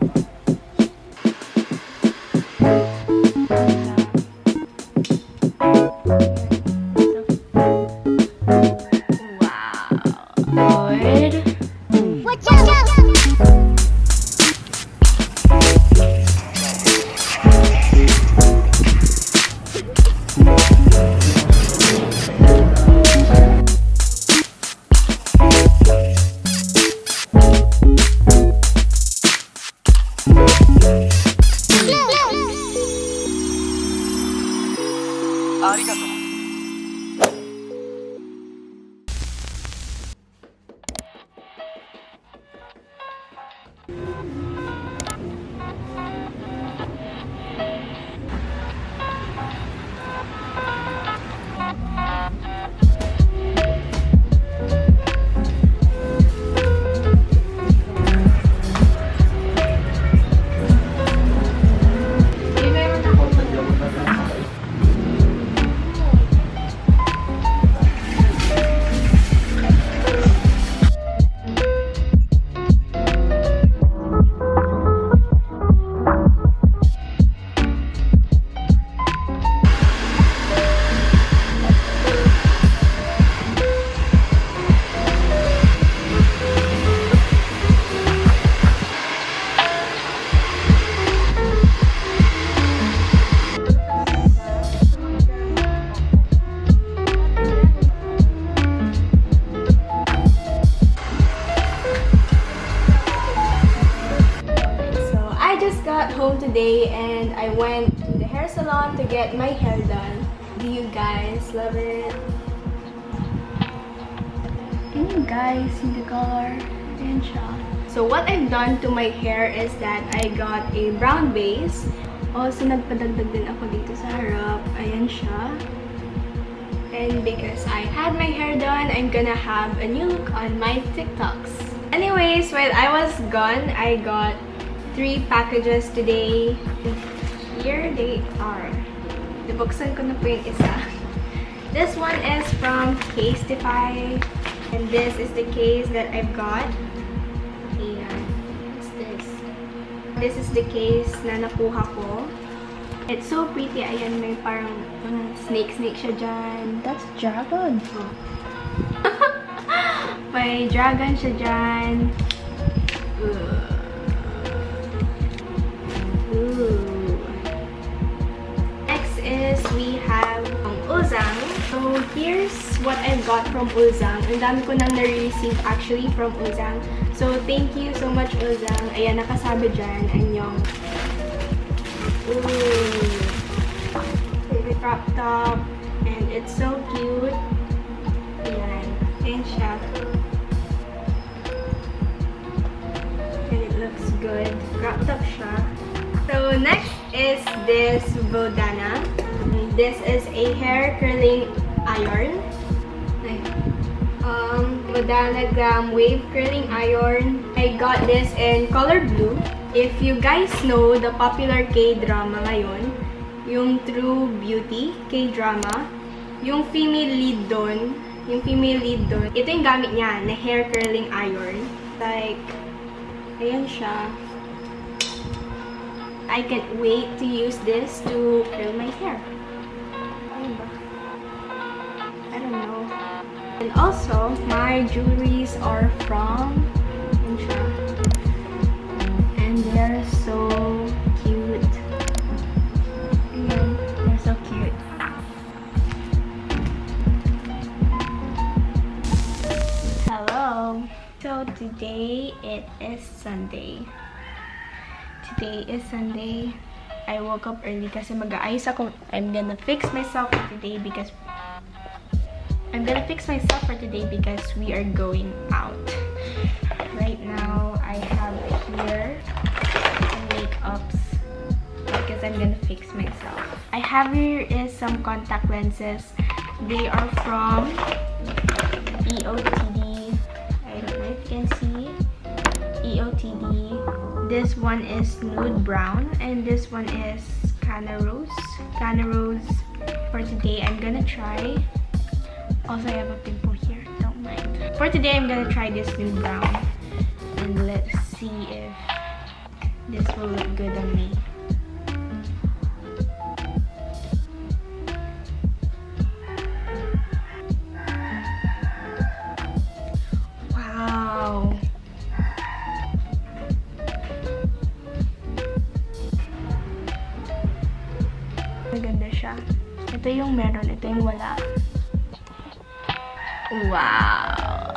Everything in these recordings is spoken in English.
Wow. Today and I went to the hair salon to get my hair done. Do you guys love it? Can you guys see the color? So what I've done to my hair is that I got a brown base. Also nagpadagdag din ako dito sa harap. Ayan siya. And because I had my hair done, I'm gonna have a new look on my TikToks. Anyways, while I was gone, I got three packages today. Here they are. Nabuksan ko na po yung isa. This one is from Casetify. And this is the case that I've got. Ayan. What's this? This is the case na nakuha ko. It's so pretty. Ayan, may parang snake-snake siya dyan. That's dragon. Oh. may dragon siya dyan. Ooh. Here's what I got from Uzang. Ang dami ko nang na-receive actually from Uzang. So thank you so much Uzang. Ayan, nakasabi dyan. Anyong. Ooh. Baby crop top. And it's so cute. Ayan. Ayan siya. And it looks good. Crop top siya. So next is this Vodana. This is a hair curling iron. Um, Vodana Glam Wave Curling Iron. I got this in color blue. If you guys know the popular K-drama ngayon, yung True Beauty K-drama, yung female lead doon, yung female lead doon, ito yung gamit niya na hair curling iron. Like, ayan siya. I can't wait to use this to curl my hair. And also, my jewelries are from siya. And they're so cute. Ayan, they're so cute. Hello. So today it is Sunday. Today is Sunday. I woke up early ako. I'm gonna fix myself today because I'm gonna fix myself for today because we are going out. Right now, I have here some makeups because I'm gonna fix myself. I have here is some contact lenses. They are from EOTD. I don't know if you can see. EOTD. This one is nude brown and this one is Cana Rose. Cana Rose. For today, I'm gonna try. Also, I have a pimple here. Don't mind. For today, I'm gonna try this nude brown. And let's see if This will look good on me. Wow! Maganda siya. Ito yung meron, ito yung wala. Wow!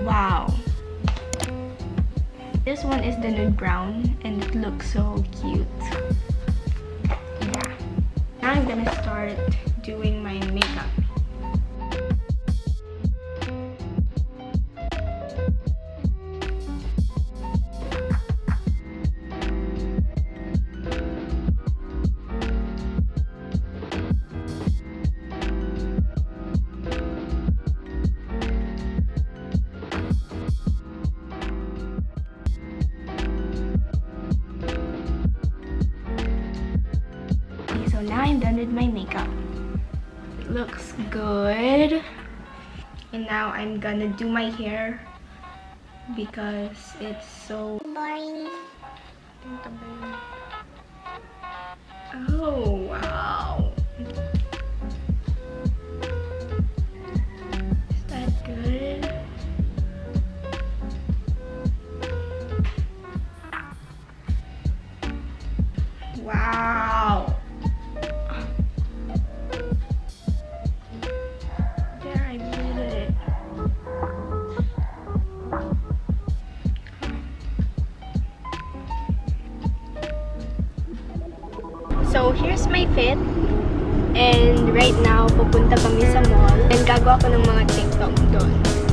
Wow! This one is the nude brown and it looks so cute. Yeah. Now I'm gonna start doing my makeup. With my makeup. It looks good. And now I'm gonna do my hair because it's so Boring. Oh, here's my fit. And right now, pupunta kami sa mall. And gagawa ko ng mga TikTok doon.